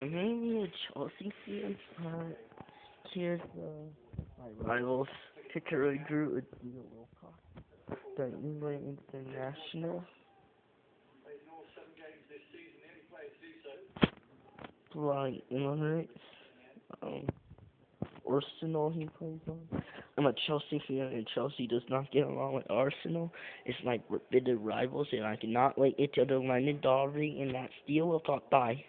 I'm uh, a Chelsea fan, but here's uh, my rivals. Particularly drew with Theo Walcott, the England international. Brian Emirates, um, Arsenal he plays on. I'm a Chelsea fan, and Chelsea does not get along with Arsenal. It's like bitter rivals, and I cannot wait until the London Derby and that Steel will talk. Bye.